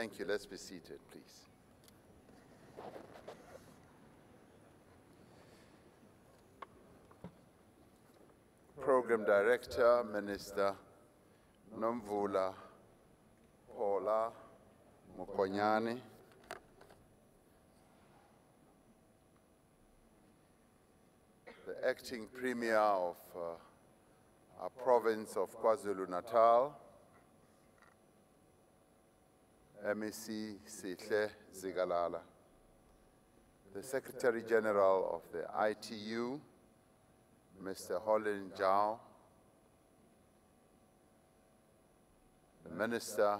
Thank you. Let's be seated, please. Program Director, Minister Nomvula Paula Mokonyane. The Acting Premier of uh, our province of KwaZulu-Natal, MEC Sihle Zikalala, the Secretary General of the ITU, Mr. Houlin Zhao, the Minister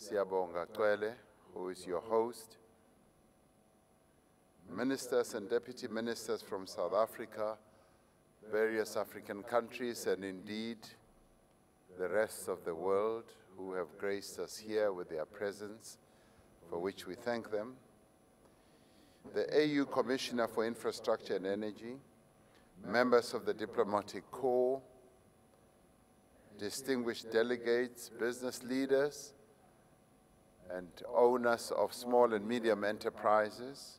Siyabonga Cwele, who is your host, ministers and deputy ministers from South Africa, various African countries, and indeed the rest of the world who have graced us here with their presence, for which we thank them. The AU Commissioner for Infrastructure and Energy, members of the Diplomatic Corps, distinguished delegates, business leaders, and owners of small and medium enterprises,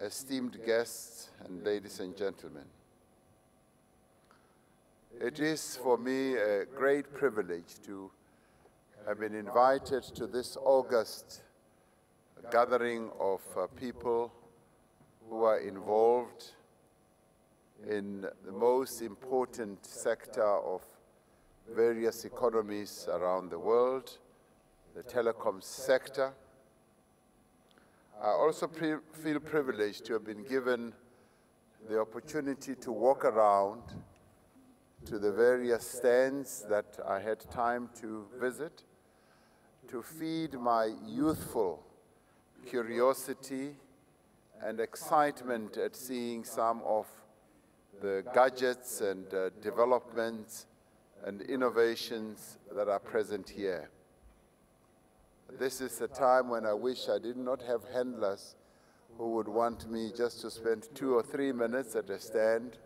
esteemed guests, and ladies and gentlemen. It is for me a great privilege to have been invited to this August gathering of uh, people who are involved in the most important sector of various economies around the world, the telecom sector. I also pre feel privileged to have been given the opportunity to walk around to the various stands that I had time to visit, to feed my youthful curiosity and excitement at seeing some of the gadgets and uh, developments and innovations that are present here. This is a time when I wish I did not have handlers who would want me just to spend two or three minutes at a stand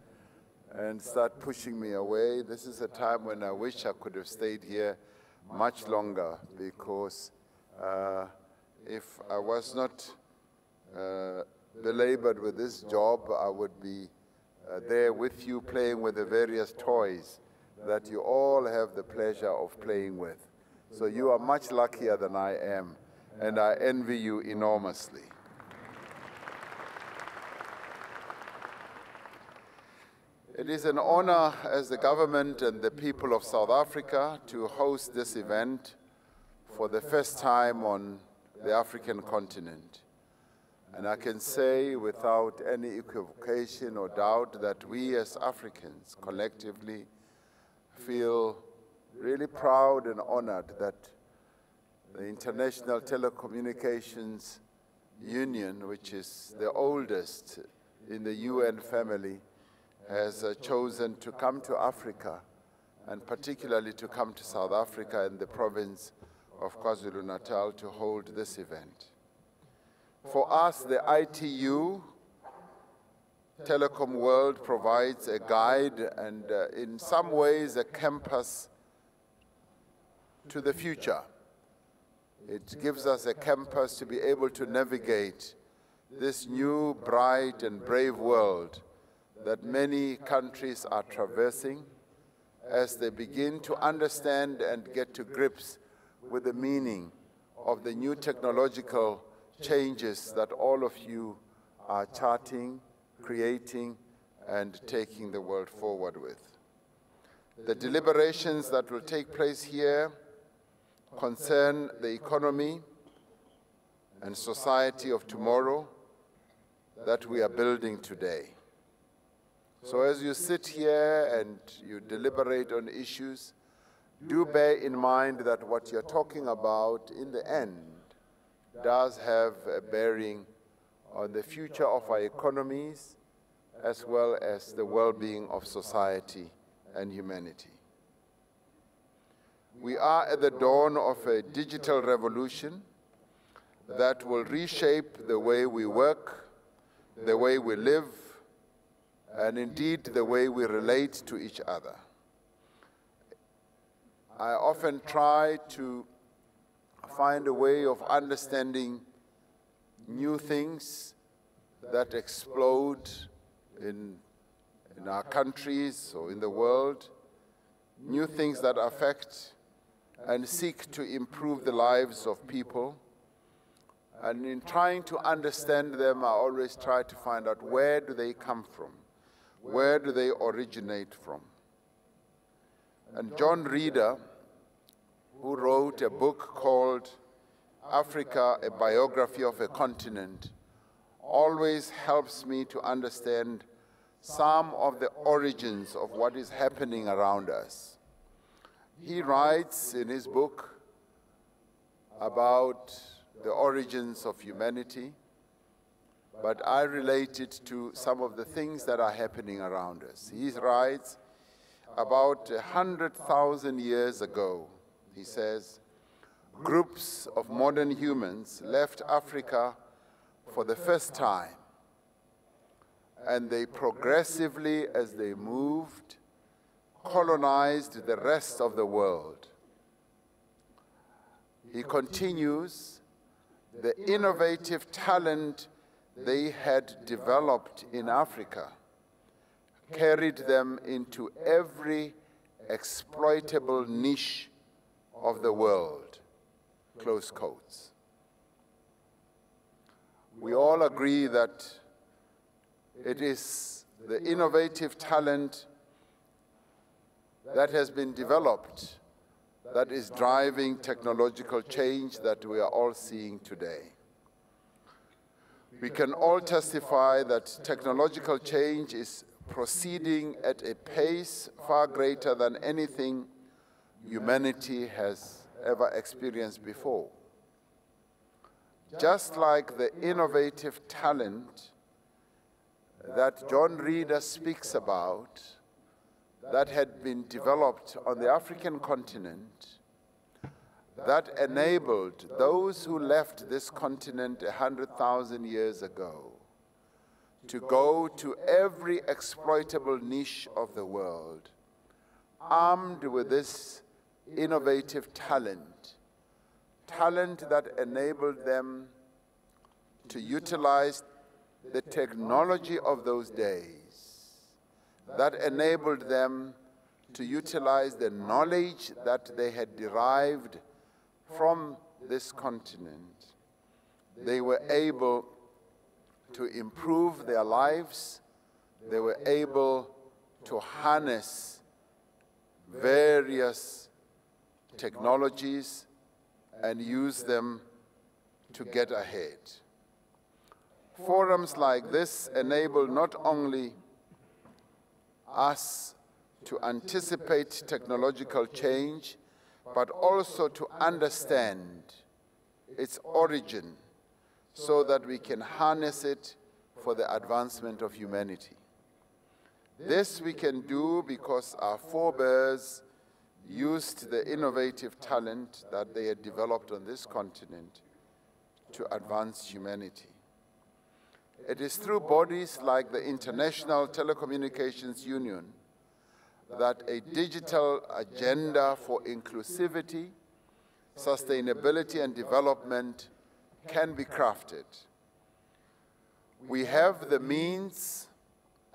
and start pushing me away. This is a time when I wish I could have stayed here much longer because uh, if I was not uh, belabored with this job, I would be uh, there with you playing with the various toys that you all have the pleasure of playing with. So you are much luckier than I am, and I envy you enormously. It is an honor as the government and the people of South Africa to host this event for the first time on the African continent. And I can say without any equivocation or doubt that we as Africans collectively feel really proud and honored that the International Telecommunications Union, which is the oldest in the UN family, has uh, chosen to come to Africa and particularly to come to South Africa and the province of KwaZulu-Natal to hold this event. For us, the ITU, Telecom World provides a guide and uh, in some ways a campus to the future. It gives us a campus to be able to navigate this new, bright and brave world that many countries are traversing as they begin to understand and get to grips with the meaning of the new technological changes that all of you are charting, creating, and taking the world forward with. The deliberations that will take place here concern the economy and society of tomorrow that we are building today. So as you sit here and you deliberate on issues, do bear in mind that what you're talking about in the end does have a bearing on the future of our economies as well as the well-being of society and humanity. We are at the dawn of a digital revolution that will reshape the way we work, the way we live, and indeed the way we relate to each other. I often try to find a way of understanding new things that explode in, in our countries or in the world, new things that affect and seek to improve the lives of people. And in trying to understand them, I always try to find out where do they come from? Where do they originate from? And John Reader, who wrote a book called Africa, a biography of a continent, always helps me to understand some of the origins of what is happening around us. He writes in his book about the origins of humanity, but I relate it to some of the things that are happening around us. He writes about 100,000 years ago, he says, groups of modern humans left Africa for the first time. And they progressively, as they moved, colonized the rest of the world. He continues, the innovative talent they had developed in Africa carried them into every exploitable niche of the world, close quotes. We all agree that it is the innovative talent that has been developed that is driving technological change that we are all seeing today. We can all testify that technological change is proceeding at a pace far greater than anything humanity has ever experienced before. Just like the innovative talent that John Reader speaks about that had been developed on the African continent that enabled those who left this continent 100,000 years ago to go to every exploitable niche of the world, armed with this innovative talent, talent that enabled them to utilize the technology of those days, that enabled them to utilize the knowledge that they had derived from this continent. They were able to improve their lives. They were able to harness various technologies and use them to get ahead. Forums like this enable not only us to anticipate technological change, but also to understand its origin so that we can harness it for the advancement of humanity. This we can do because our forebears used the innovative talent that they had developed on this continent to advance humanity. It is through bodies like the International Telecommunications Union that a digital agenda for inclusivity, sustainability, and development can be crafted. We have the means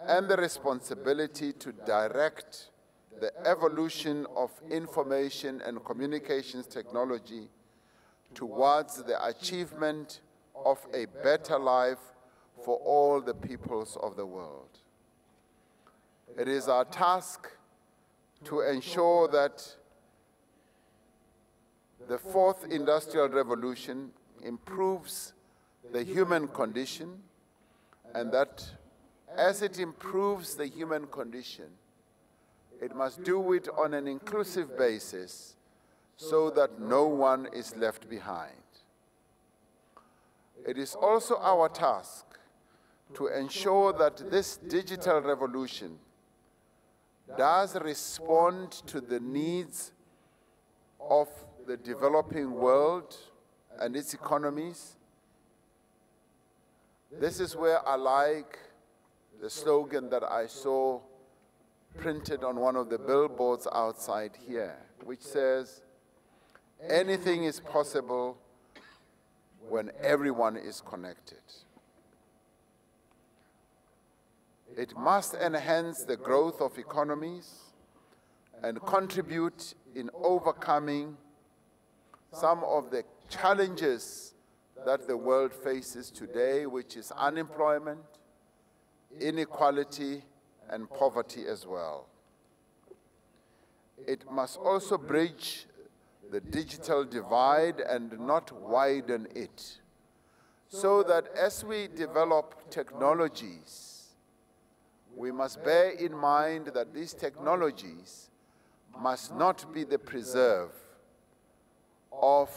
and the responsibility to direct the evolution of information and communications technology towards the achievement of a better life for all the peoples of the world. It is our task to ensure that the fourth industrial revolution improves the human condition and that as it improves the human condition, it must do it on an inclusive basis so that no one is left behind. It is also our task to ensure that this digital revolution does respond to the needs of the developing world and its economies. This is where I like the slogan that I saw printed on one of the billboards outside here, which says, Anything is possible when everyone is connected. It must enhance the growth of economies and contribute in overcoming some of the challenges that the world faces today, which is unemployment, inequality, and poverty as well. It must also bridge the digital divide and not widen it, so that as we develop technologies, we must bear in mind that these technologies must not be the preserve of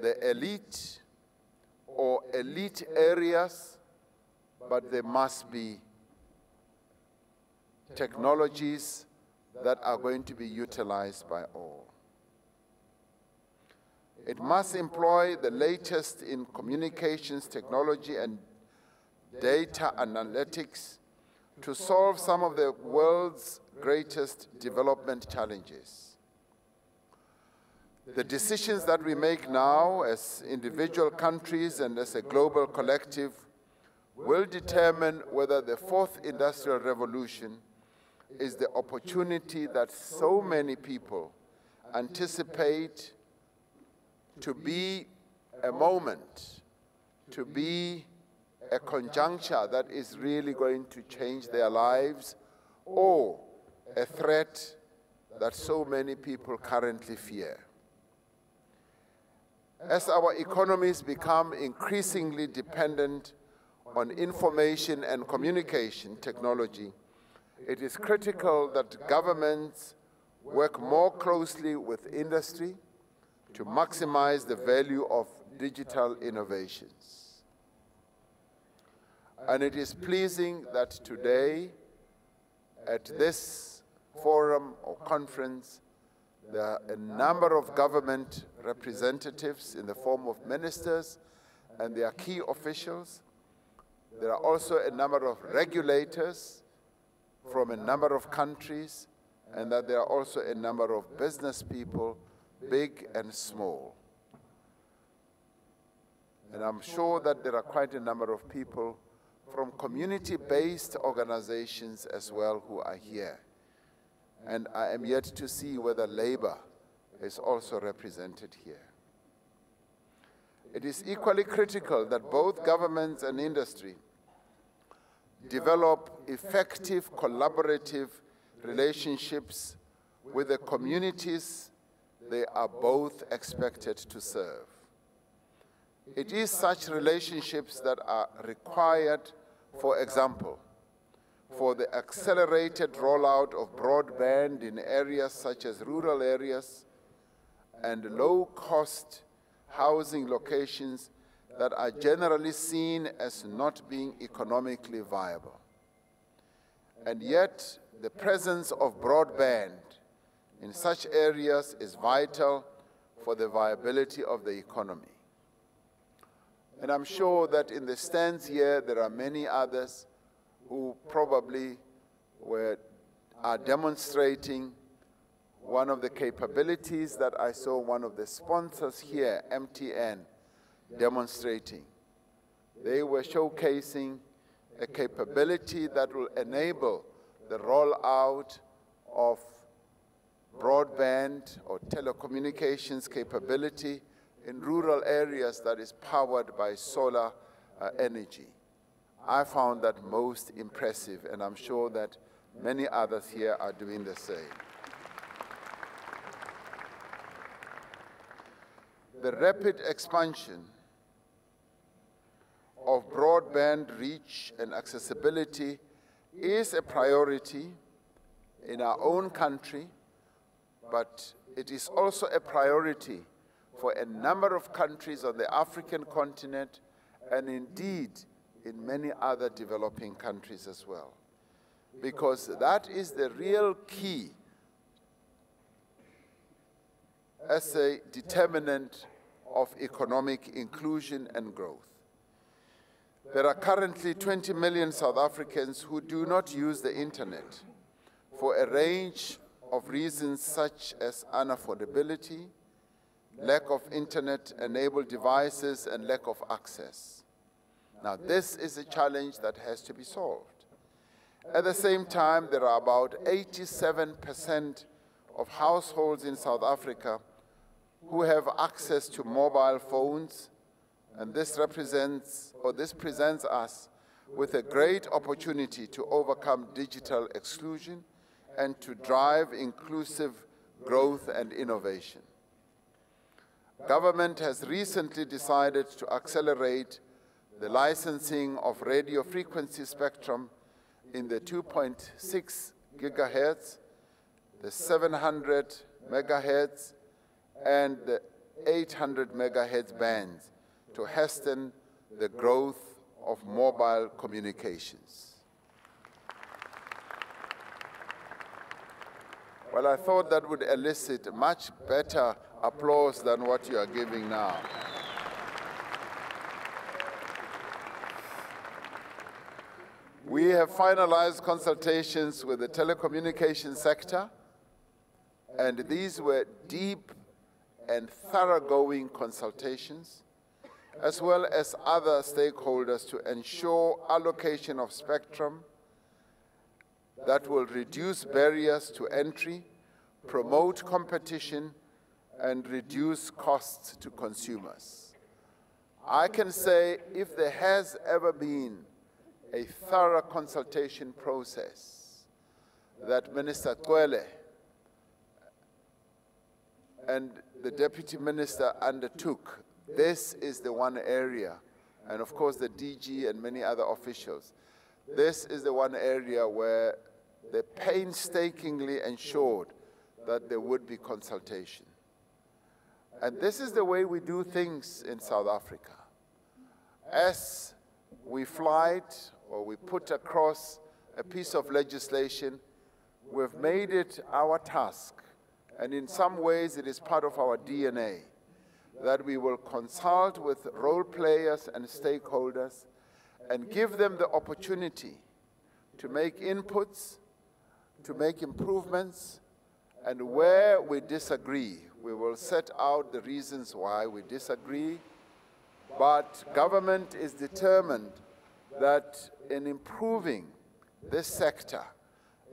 the elite or elite areas, but they must be technologies that are going to be utilized by all. It must employ the latest in communications technology and data analytics to solve some of the world's greatest development challenges. The decisions that we make now as individual countries and as a global collective will determine whether the fourth industrial revolution is the opportunity that so many people anticipate to be a moment, to be a conjuncture that is really going to change their lives, or a threat that so many people currently fear. As our economies become increasingly dependent on information and communication technology, it is critical that governments work more closely with industry to maximize the value of digital innovations. And it is pleasing that today, at this forum or conference, there are a number of government representatives in the form of ministers and their key officials. There are also a number of regulators from a number of countries, and that there are also a number of business people big and small. And I'm sure that there are quite a number of people from community-based organizations as well who are here. And I am yet to see whether labor is also represented here. It is equally critical that both governments and industry develop effective collaborative relationships with the communities they are both expected to serve. It is such relationships that are required, for example, for the accelerated rollout of broadband in areas such as rural areas and low-cost housing locations that are generally seen as not being economically viable. And yet, the presence of broadband in such areas is vital for the viability of the economy. And I'm sure that in the stands here, there are many others who probably were, are demonstrating one of the capabilities that I saw one of the sponsors here, MTN, demonstrating. They were showcasing a capability that will enable the rollout of broadband or telecommunications capability in rural areas that is powered by solar uh, energy. I found that most impressive, and I'm sure that many others here are doing the same. The rapid expansion of broadband reach and accessibility is a priority in our own country but it is also a priority for a number of countries on the African continent and indeed in many other developing countries as well. Because that is the real key as a determinant of economic inclusion and growth. There are currently 20 million South Africans who do not use the internet for a range of reasons such as unaffordability, lack of internet-enabled devices, and lack of access. Now, this is a challenge that has to be solved. At the same time, there are about 87% of households in South Africa who have access to mobile phones, and this represents, or this presents us with a great opportunity to overcome digital exclusion and to drive inclusive growth and innovation. Government has recently decided to accelerate the licensing of radio frequency spectrum in the 2.6 gigahertz, the 700 megahertz, and the 800 megahertz bands to hasten the growth of mobile communications. Well, I thought that would elicit much better applause than what you are giving now. We have finalized consultations with the telecommunications sector, and these were deep and thoroughgoing consultations, as well as other stakeholders to ensure allocation of spectrum that will reduce barriers to entry, promote competition, and reduce costs to consumers. I can say if there has ever been a thorough consultation process that Minister Cwele and the Deputy Minister undertook, this is the one area, and of course the DG and many other officials, this is the one area where they painstakingly ensured that there would be consultation. And this is the way we do things in South Africa. As we flight or we put across a piece of legislation, we've made it our task, and in some ways it is part of our DNA, that we will consult with role players and stakeholders and give them the opportunity to make inputs, to make improvements, and where we disagree, we will set out the reasons why we disagree. But government is determined that in improving this sector,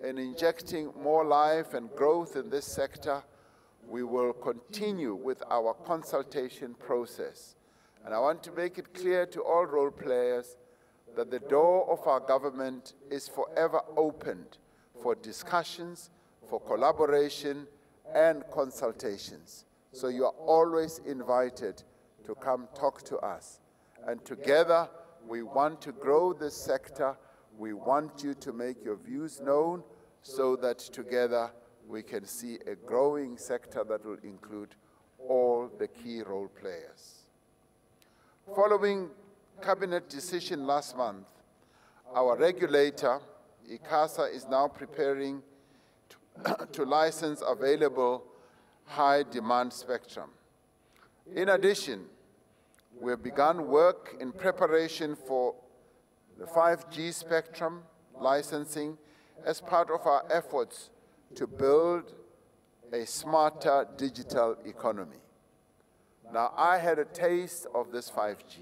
in injecting more life and growth in this sector, we will continue with our consultation process. And I want to make it clear to all role players that the door of our government is forever opened for discussions, for collaboration, and consultations. So you are always invited to come talk to us. And together, we want to grow this sector. We want you to make your views known so that together we can see a growing sector that will include all the key role players. Following cabinet decision last month, our regulator, ICASA, is now preparing to, to license available high demand spectrum. In addition, we have begun work in preparation for the 5G spectrum licensing as part of our efforts to build a smarter digital economy. Now, I had a taste of this 5G,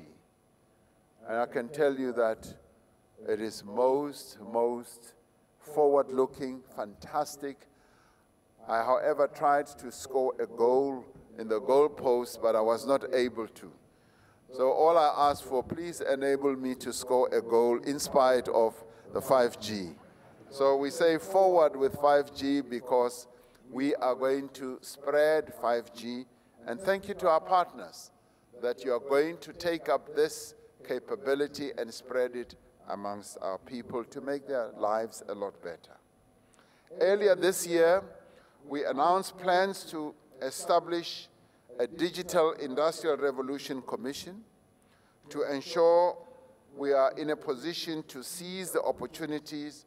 and I can tell you that it is most, most forward-looking, fantastic. I, however, tried to score a goal in the goalpost, but I was not able to. So all I ask for, please enable me to score a goal in spite of the 5G. So we say forward with 5G because we are going to spread 5G. And thank you to our partners that you are going to take up this capability and spread it amongst our people to make their lives a lot better. Earlier this year, we announced plans to establish a Digital Industrial Revolution Commission to ensure we are in a position to seize the opportunities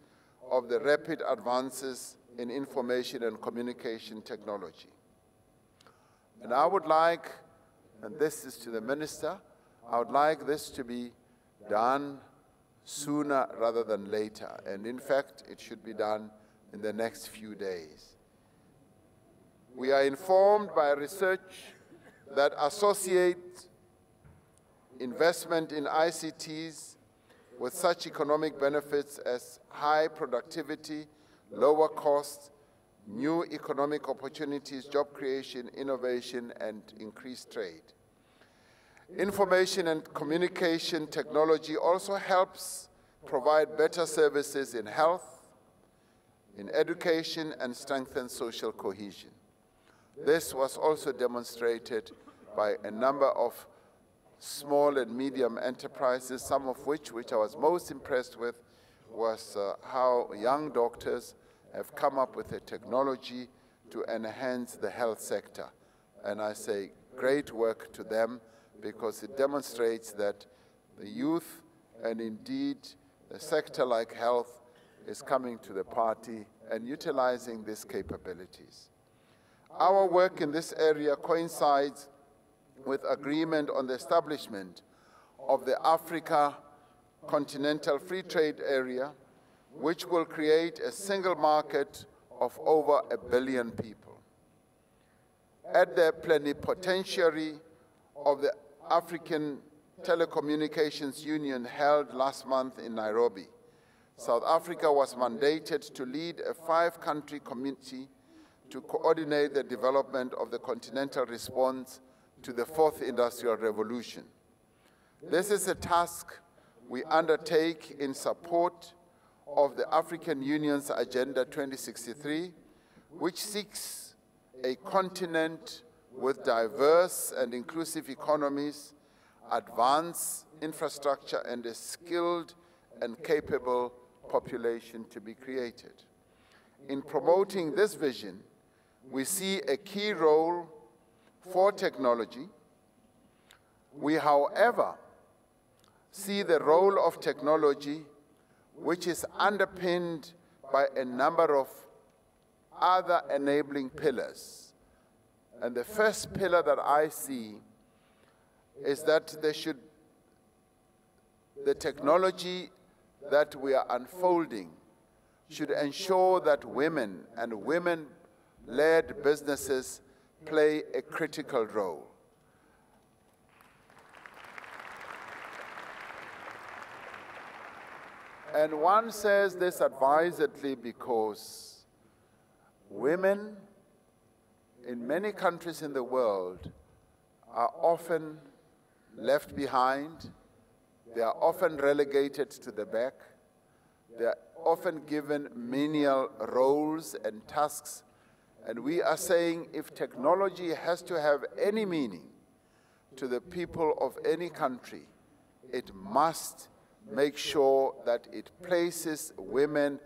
of the rapid advances in information and communication technology. And I would like, and this is to the Minister, I would like this to be done sooner rather than later. And in fact, it should be done in the next few days. We are informed by research that associate investment in ICTs with such economic benefits as high productivity, lower costs, new economic opportunities, job creation, innovation, and increased trade. Information and communication technology also helps provide better services in health, in education, and strengthen social cohesion. This was also demonstrated by a number of small and medium enterprises, some of which, which I was most impressed with, was uh, how young doctors have come up with a technology to enhance the health sector. And I say great work to them because it demonstrates that the youth and indeed a sector like health is coming to the party and utilizing these capabilities. Our work in this area coincides with agreement on the establishment of the Africa Continental Free Trade Area, which will create a single market of over a billion people. At the plenipotentiary of the African Telecommunications Union held last month in Nairobi, South Africa was mandated to lead a five-country committee to coordinate the development of the continental response to the fourth industrial revolution. This is a task we undertake in support of the African Union's Agenda 2063, which seeks a continent with diverse and inclusive economies, advanced infrastructure, and a skilled and capable population to be created. In promoting this vision, we see a key role for technology. We, however, see the role of technology which is underpinned by a number of other enabling pillars. And the first pillar that I see is that there should, the technology that we are unfolding should ensure that women and women-led businesses play a critical role. And one says this advisedly because women in many countries in the world are often left behind, they are often relegated to the back, they are often given menial roles and tasks. And we are saying if technology has to have any meaning to the people of any country, it must make sure that it places women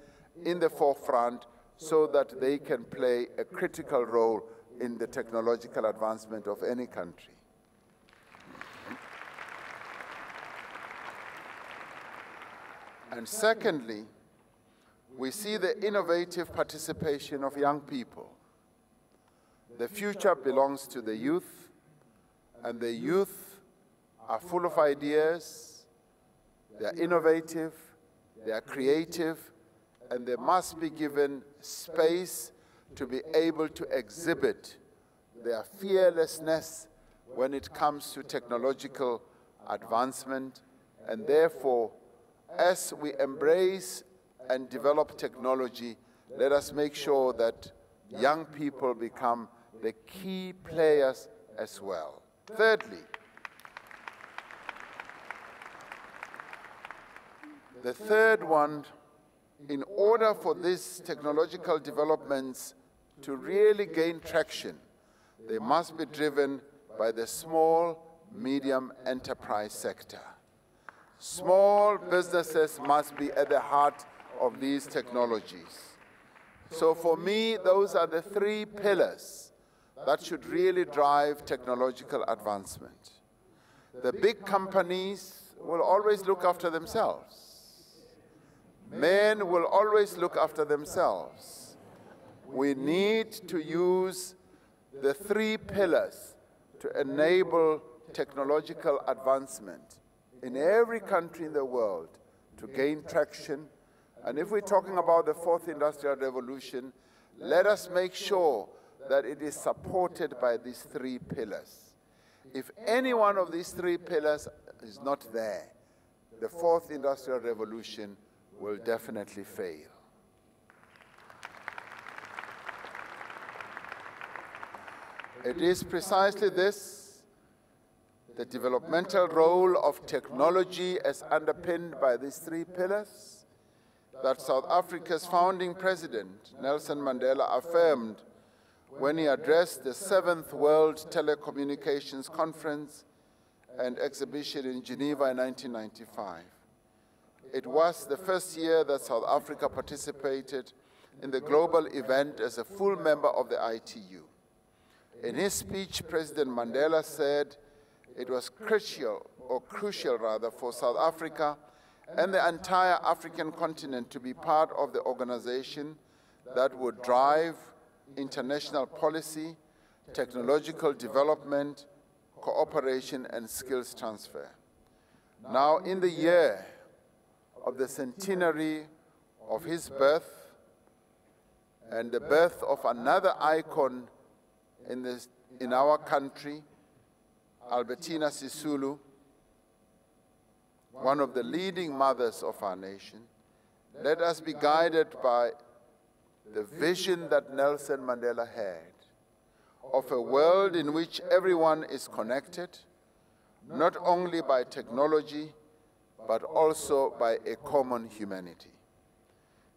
in the forefront so that they can play a critical role in the technological advancement of any country. And secondly, we see the innovative participation of young people. The future belongs to the youth, and the youth are full of ideas, they are innovative, they are creative, and they must be given space to be able to exhibit their fearlessness when it comes to technological advancement. And therefore, as we embrace and develop technology, let us make sure that young people become the key players as well. Thirdly, the third one, in order for these technological developments to really gain traction, they must be driven by the small, medium enterprise sector. Small businesses must be at the heart of these technologies. So for me, those are the three pillars that should really drive technological advancement. The big companies will always look after themselves. Men will always look after themselves. We need to use the three pillars to enable technological advancement in every country in the world to gain traction. And if we're talking about the fourth industrial revolution, let us make sure that it is supported by these three pillars. If any one of these three pillars is not there, the fourth industrial revolution will definitely fail. It is precisely this, the developmental role of technology as underpinned by these three pillars, that South Africa's founding president, Nelson Mandela, affirmed when he addressed the seventh World Telecommunications Conference and exhibition in Geneva in 1995. It was the first year that South Africa participated in the global event as a full member of the ITU. In his speech, President Mandela said it was crucial, or crucial rather, for South Africa and the entire African continent to be part of the organization that would drive international policy, technological development, cooperation, and skills transfer. Now, in the year of the centenary of his birth and the birth of another icon in, this, in our country, Albertina Sisulu, one of the leading mothers of our nation, let us be guided by the vision that Nelson Mandela had of a world in which everyone is connected, not only by technology, but also by a common humanity.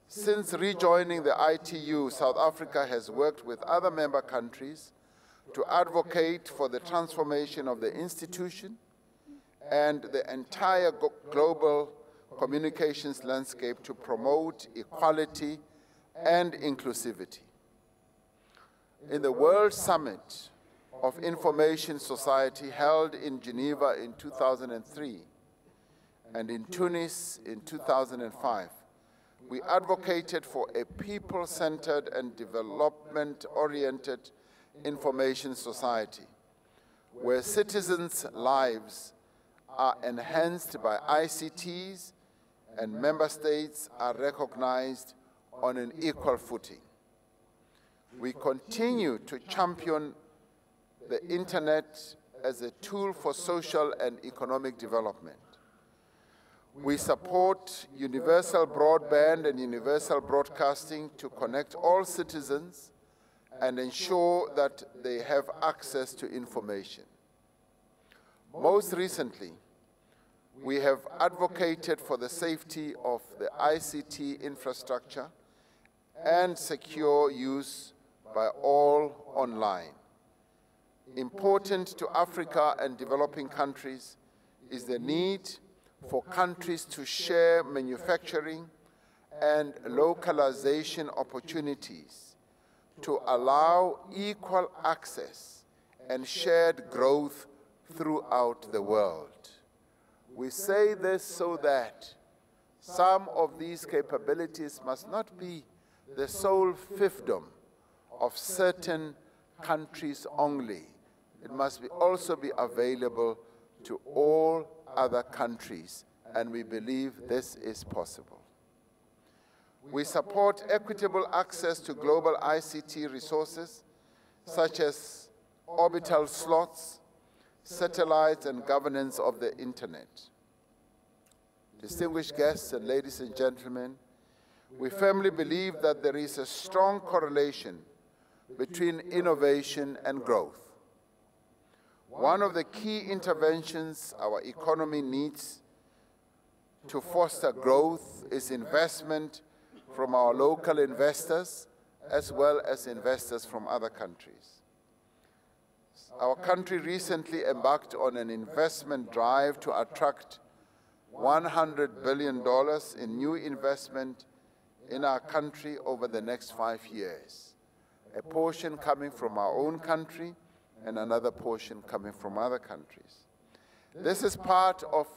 Since rejoining the ITU, South Africa has worked with other member countries to advocate for the transformation of the institution and the entire global communications landscape to promote equality and inclusivity. In the World Summit of Information Society held in Geneva in 2003 and in Tunis in 2005, we advocated for a people-centered and development-oriented information society where citizens' lives are enhanced by ICTs and member states are recognized on an equal footing. We continue to champion the internet as a tool for social and economic development. We support universal broadband and universal broadcasting to connect all citizens and ensure that they have access to information. Most recently, we have advocated for the safety of the ICT infrastructure and secure use by all online. Important to Africa and developing countries is the need for countries to share manufacturing and localization opportunities to allow equal access and shared growth throughout the world. We say this so that some of these capabilities must not be the sole fiefdom of certain countries only. It must be also be available to all other countries, and we believe this is possible. We support equitable access to global ICT resources, such as orbital slots, satellites, and governance of the internet. Distinguished guests and ladies and gentlemen, we firmly believe that there is a strong correlation between innovation and growth. One of the key interventions our economy needs to foster growth is investment from our local investors as well as investors from other countries. Our country recently embarked on an investment drive to attract $100 billion in new investment in our country over the next five years, a portion coming from our own country and another portion coming from other countries. This is part of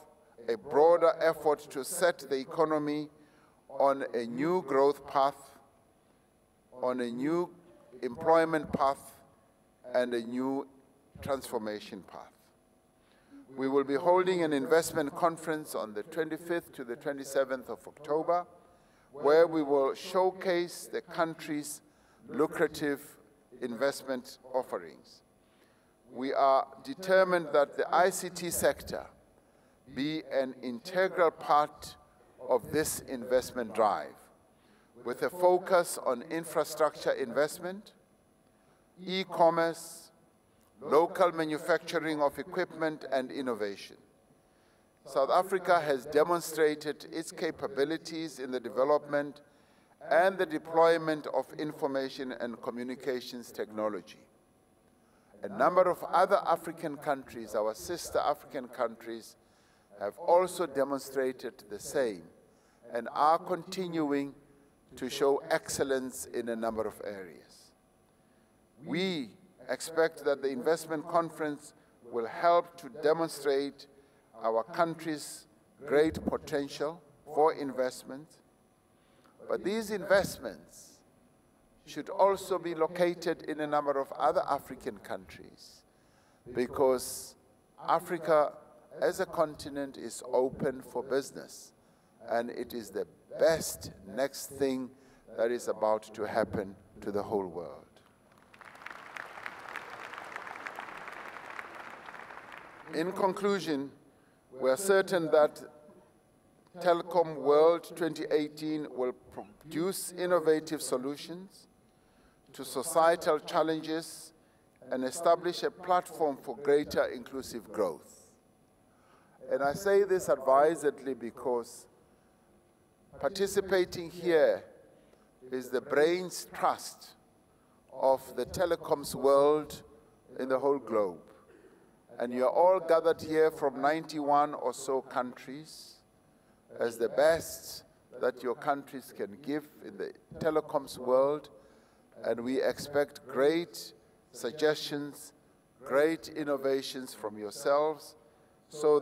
a broader effort to set the economy on a new growth path, on a new employment path, and a new transformation path. We will be holding an investment conference on the 25th to the 27th of October where we will showcase the country's lucrative investment offerings. We are determined that the ICT sector be an integral part of this investment drive, with a focus on infrastructure investment, e-commerce, local manufacturing of equipment and innovation. South Africa has demonstrated its capabilities in the development and the deployment of information and communications technology. A number of other African countries, our sister African countries, have also demonstrated the same and are continuing to show excellence in a number of areas. We expect that the investment conference will help to demonstrate our country's great potential for investment, but these investments should also be located in a number of other African countries because Africa as a continent is open for business and it is the best next thing that is about to happen to the whole world. In conclusion, we are certain that Telecom World 2018 will produce innovative solutions to societal challenges and establish a platform for greater inclusive growth. And I say this advisedly because participating here is the brain's trust of the telecoms world in the whole globe. And you're all gathered here from 91 or so countries as the best that your countries can give in the telecoms world and we expect great suggestions, great innovations from yourselves so